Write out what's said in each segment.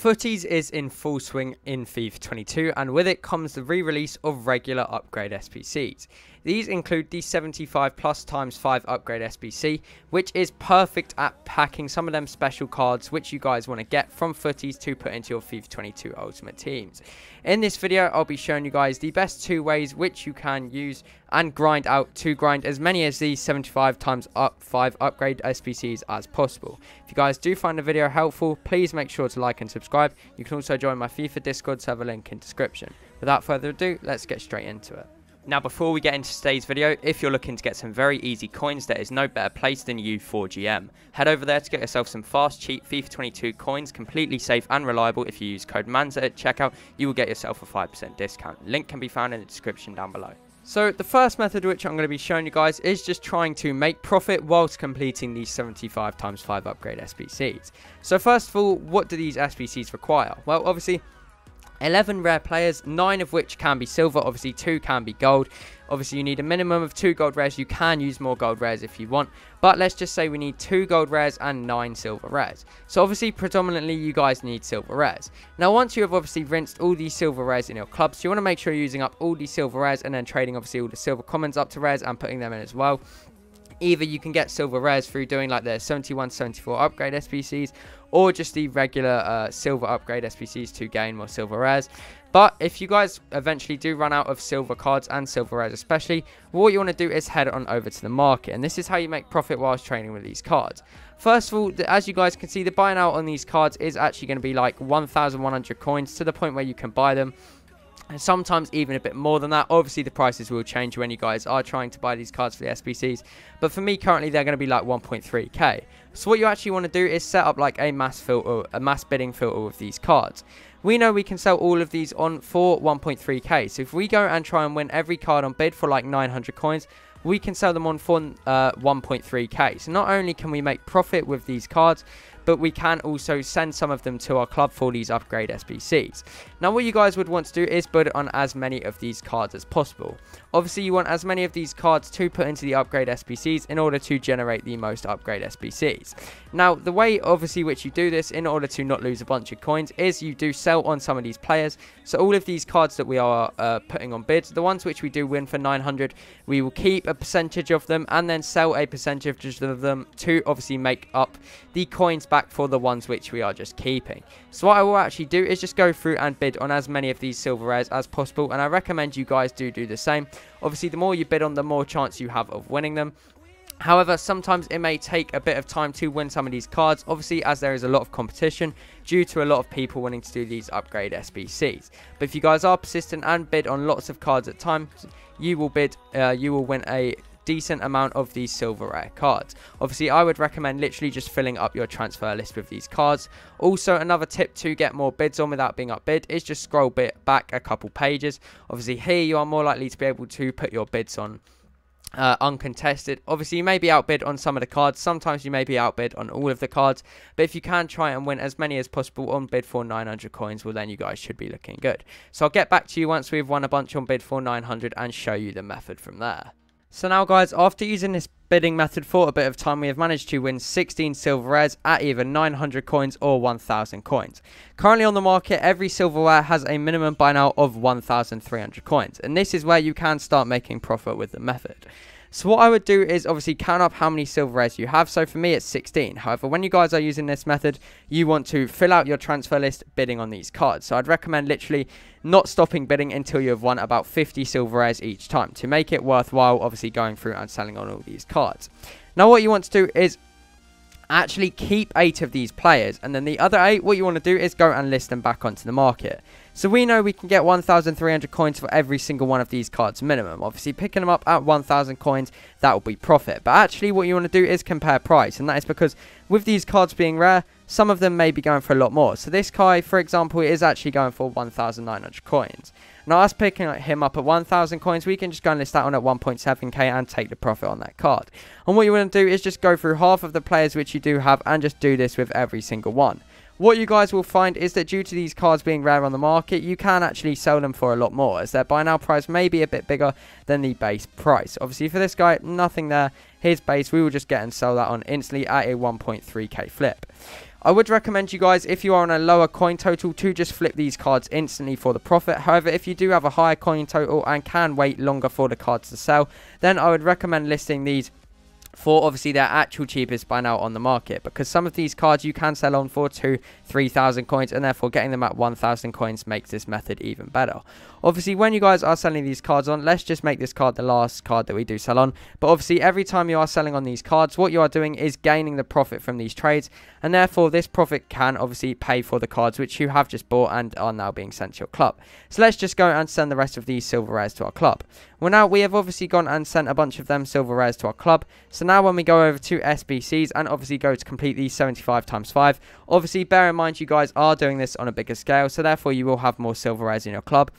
FUTTIES is in full swing in FIFA 22 and with it comes the re-release of regular upgrade SBCs. These include the 75 plus times 5 upgrade SBC, which is perfect at packing some of them special cards which you guys want to get from FUTTIES to put into your FIFA 22 Ultimate Teams. In this video, I'll be showing you guys the best two ways which you can use and grind out to grind as many as these 75 times up 5 upgrade SBCs as possible. If you guys do find the video helpful, please make sure to like and subscribe. You can also join my FIFA Discord server link in description. Without further ado, let's get straight into it. Now before we get into today's video, if you're looking to get some very easy coins, there is no better place than U4GM. Head over there to get yourself some fast, cheap FIFA 22 coins, completely safe and reliable. If you use code MANZA at checkout, you will get yourself a 5% discount. Link can be found in the description down below. So the first method which I'm going to be showing you guys is just trying to make profit whilst completing these 75 times 5 upgrade SBCs. So first of all, what do these SBCs require? Well, obviously 11 rare players, 9 of which can be silver, obviously 2 can be gold. Obviously you need a minimum of 2 gold rares, you can use more gold rares if you want, but let's just say we need 2 gold rares and 9 silver rares. So obviously predominantly you guys need silver rares. Now once you have obviously rinsed all these silver rares in your clubs, you want to make sure you're using up all these silver rares and then trading obviously all the silver commons up to rares and putting them in as well either you can get silver rares through doing like the 71 74 upgrade SBCs, or just the regular uh, silver upgrade SBCs to gain more silver rares. But if you guys eventually do run out of silver cards and silver rares especially, what you want to do is head on over to the market. And this is how you make profit whilst training with these cards. First of all, as you guys can see, the buying out on these cards is actually going to be like 1,100 coins to the point where you can buy them and sometimes even a bit more than that. Obviously, the prices will change when you guys are trying to buy these cards for the SBCs. But for me, currently, they're going to be like 1.3k. So what you actually want to do is set up like a mass filter, a mass bidding filter with these cards. We know we can sell all of these on for 1.3k. So if we go and try and win every card on bid for like 900 coins, we can sell them on for uh, 1.3k. So not only can we make profit with these cards, but we can also send some of them to our club for these upgrade SBCs. Now what you guys would want to do is put it on as many of these cards as possible. Obviously you want as many of these cards to put into the upgrade SBCs in order to generate the most upgrade SBCs. Now the way obviously which you do this in order to not lose a bunch of coins is you do sell on some of these players. So all of these cards that we are uh, putting on bids, the ones which we do win for 900, we will keep a percentage of them and then sell a percentage of them to obviously make up the coins back for the ones which we are just keeping. So what I will actually do is just go through and bid on as many of these silver rares as possible and I recommend you guys do do the same. Obviously the more you bid on the more chance you have of winning them. However, sometimes it may take a bit of time to win some of these cards, obviously as there is a lot of competition due to a lot of people wanting to do these upgrade SBCs. But if you guys are persistent and bid on lots of cards at times, you will bid, uh, you will win a decent amount of these silver rare cards. Obviously, I would recommend literally just filling up your transfer list with these cards. Also, another tip to get more bids on without being upbid is just scroll bit back a couple pages. Obviously, here you are more likely to be able to put your bids on uh, uncontested. Obviously, you may be outbid on some of the cards. Sometimes you may be outbid on all of the cards. But if you can try and win as many as possible on bid for 900 coins, well, then you guys should be looking good. So I'll get back to you once we've won a bunch on bid for 900 and show you the method from there. So now guys, after using this bidding method for a bit of time, we have managed to win 16 silver rares at either 900 coins or 1000 coins. Currently on the market, every silver rare has a minimum buy now of 1300 coins, and this is where you can start making profit with the method. So what I would do is obviously count up how many silver rares you have. So for me, it's 16. However, when you guys are using this method, you want to fill out your transfer list bidding on these cards. So I'd recommend literally not stopping bidding until you have won about 50 silver rares each time to make it worthwhile, obviously going through and selling on all these cards. Now what you want to do is actually keep eight of these players and then the other eight what you want to do is go and list them back onto the market so we know we can get 1,300 coins for every single one of these cards minimum. Obviously, picking them up at 1,000 coins, that will be profit. But actually, what you want to do is compare price. And that is because with these cards being rare, some of them may be going for a lot more. So this guy, for example, is actually going for 1,900 coins. Now, us picking him up at 1,000 coins, we can just go and list that on at 1.7k and take the profit on that card. And what you want to do is just go through half of the players which you do have and just do this with every single one. What you guys will find is that due to these cards being rare on the market, you can actually sell them for a lot more, as their buy now price may be a bit bigger than the base price. Obviously, for this guy, nothing there. His base, we will just get and sell that on instantly at a 1.3k flip. I would recommend you guys, if you are on a lower coin total, to just flip these cards instantly for the profit. However, if you do have a higher coin total and can wait longer for the cards to sell, then I would recommend listing these for obviously their actual cheapest buy now on the market because some of these cards you can sell on for two, three thousand coins and therefore getting them at one thousand coins makes this method even better. Obviously, when you guys are selling these cards on, let's just make this card the last card that we do sell on. But obviously, every time you are selling on these cards, what you are doing is gaining the profit from these trades, and therefore this profit can obviously pay for the cards which you have just bought and are now being sent to your club. So let's just go and send the rest of these silver rares to our club. Well, now we have obviously gone and sent a bunch of them silver rares to our club. So now when we go over to SBCs and obviously go to complete these 75 times 5, obviously bear in mind you guys are doing this on a bigger scale, so therefore you will have more silver rares in your club.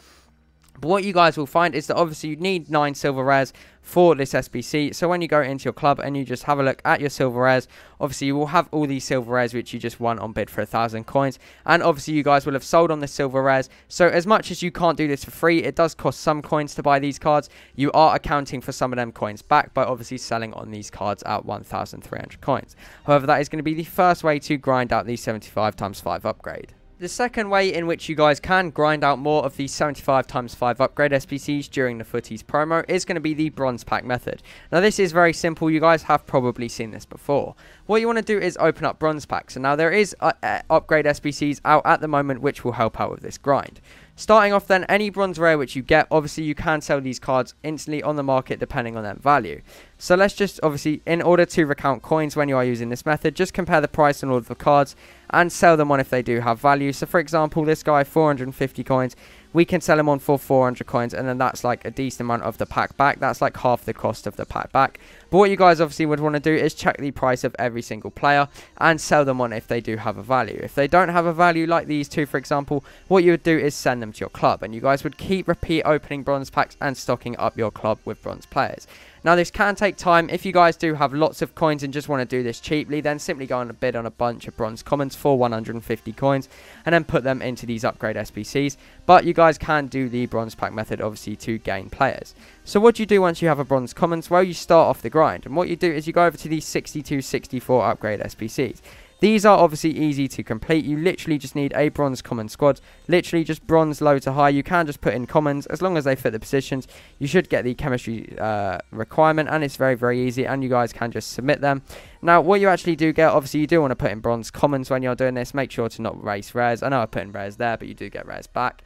But what you guys will find is that obviously you need 9 silver rares for this SBC. So when you go into your club and you just have a look at your silver rares, obviously you will have all these silver rares which you just won on bid for a thousand coins. And obviously you guys will have sold on the silver rares. So as much as you can't do this for free, it does cost some coins to buy these cards. You are accounting for some of them coins back by obviously selling on these cards at 1,300 coins. However, that is going to be the first way to grind out the 75 times 5 upgrade. The second way in which you guys can grind out more of these 75 times 5 upgrade SBCs during the FUTTIES promo is going to be the bronze pack method. Now this is very simple, you guys have probably seen this before. What you want to do is open up bronze packs, and now there is uh, uh, upgrade SBCs out at the moment which will help out with this grind. Starting off then, any bronze rare which you get, obviously you can sell these cards instantly on the market depending on their value. So let's just, obviously, in order to recount coins when you are using this method, just compare the price on all of the cards and sell them on if they do have value. So for example, this guy, 450 coins, we can sell him on for 400 coins and then that's like a decent amount of the pack back. That's like half the cost of the pack back. But what you guys obviously would want to do is check the price of every single player and sell them on if they do have a value. If they don't have a value like these two, for example, what you would do is send them to your club. And you guys would keep repeat opening bronze packs and stocking up your club with bronze players. Now this can take time. If you guys do have lots of coins and just want to do this cheaply, then simply go on a bid on a bunch of bronze commons for 150 coins and then put them into these upgrade SBCs. But you guys can do the bronze pack method obviously to gain players. So what do you do once you have a bronze commons? Well, you start off the grind. And what you do is you go over to these 62-64 upgrade SBCs. These are obviously easy to complete. You literally just need a bronze common squad. Literally just bronze low to high. You can just put in commons as long as they fit the positions. You should get the chemistry uh, requirement and it's very, very easy and you guys can just submit them. Now, what you actually do get, obviously you do want to put in bronze commons when you're doing this. Make sure to not race rares. I know I put in rares there, but you do get rares back.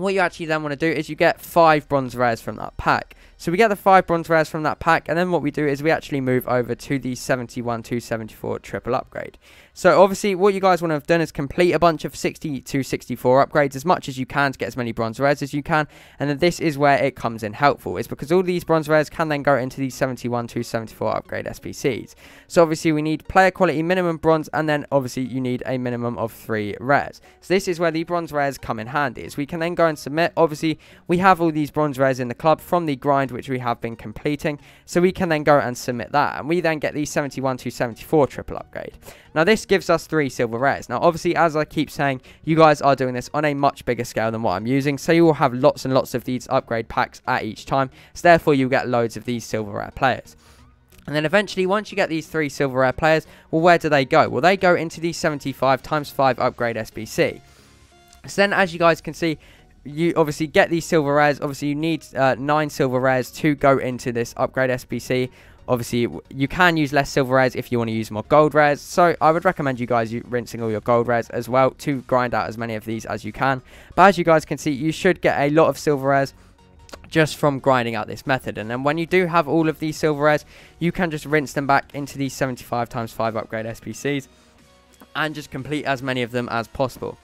What you actually then want to do is you get five bronze rares from that pack. So we get the 5 bronze rares from that pack, and then what we do is we actually move over to the 71 to 74 triple upgrade. So obviously what you guys want to have done is complete a bunch of 60 to 64 upgrades as much as you can to get as many bronze rares as you can, and then this is where it comes in helpful, is because all these bronze rares can then go into the 71 to 74 upgrade SBCs. So obviously we need player quality minimum bronze, and then obviously you need a minimum of 3 rares. So this is where the bronze rares come in handy, is we can then go and submit, obviously we have all these bronze rares in the club from the grind which we have been completing. So we can then go and submit that. And we then get the 71 to 74 triple upgrade. Now this gives us three silver rares. Now obviously as I keep saying, you guys are doing this on a much bigger scale than what I'm using. So you will have lots and lots of these upgrade packs at each time. So therefore you get loads of these silver rare players. And then eventually, once you get these three silver rare players, well, where do they go? Well, they go into the 75 times 5 upgrade SBC. So then, as you guys can see, you obviously get these silver rares. Obviously, you need uh, nine silver rares to go into this upgrade SBC. Obviously, you can use less silver rares if you want to use more gold rares. So I would recommend you guys rinsing all your gold rares as well to grind out as many of these as you can. But as you guys can see, you should get a lot of silver rares just from grinding out this method. And then when you do have all of these silver rares, you can just rinse them back into these 75 times 5 upgrade SBCs and just complete as many of them as possible.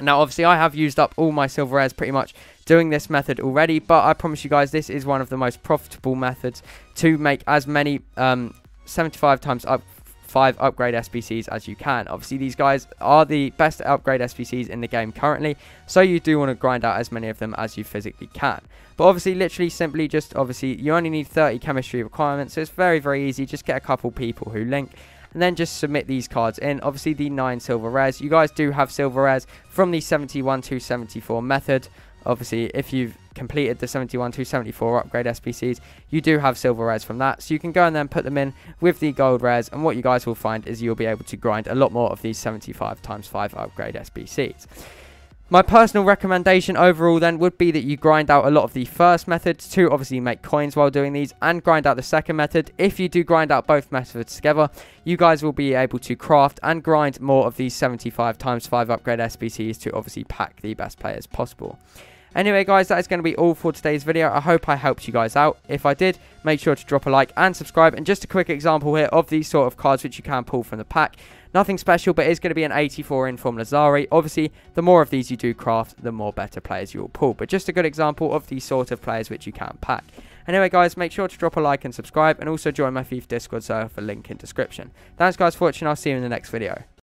Now, obviously, I have used up all my silver rares pretty much doing this method already, but I promise you guys, this is one of the most profitable methods to make as many um, 75 times up 5 upgrade SBCs as you can. Obviously, these guys are the best upgrade SBCs in the game currently, so you do want to grind out as many of them as you physically can. But obviously, literally, simply just, obviously, you only need 30 chemistry requirements, so it's very, very easy. Just get a couple people who link and then just submit these cards in. Obviously, the 9 silver rares. You guys do have silver rares from the 71 to 74 method. obviously if you've completed the 71 to 74 upgrade SBCs, you do have silver rares from that. So you can go and then put them in with the gold rares. And what you guys will find is you'll be able to grind a lot more of these 75 times 5 upgrade SBCs. My personal recommendation overall then would be that you grind out a lot of the first methods to obviously make coins while doing these and grind out the second method. If you do grind out both methods together, you guys will be able to craft and grind more of these 75 times 5 upgrade SBCs to obviously pack the best players possible. Anyway, guys, that is going to be all for today's video. I hope I helped you guys out. If I did, make sure to drop a like and subscribe. And just a quick example here of these sort of cards which you can pull from the pack. Nothing special, but it's going to be an 84 in from Lazzari. Obviously, the more of these you do craft, the more better players you will pull. But just a good example of the sort of players which you can pack. Anyway, guys, make sure to drop a like and subscribe, and also join my FIFA Discord server for link in description. Thanks, guys, for watching. I'll see you in the next video.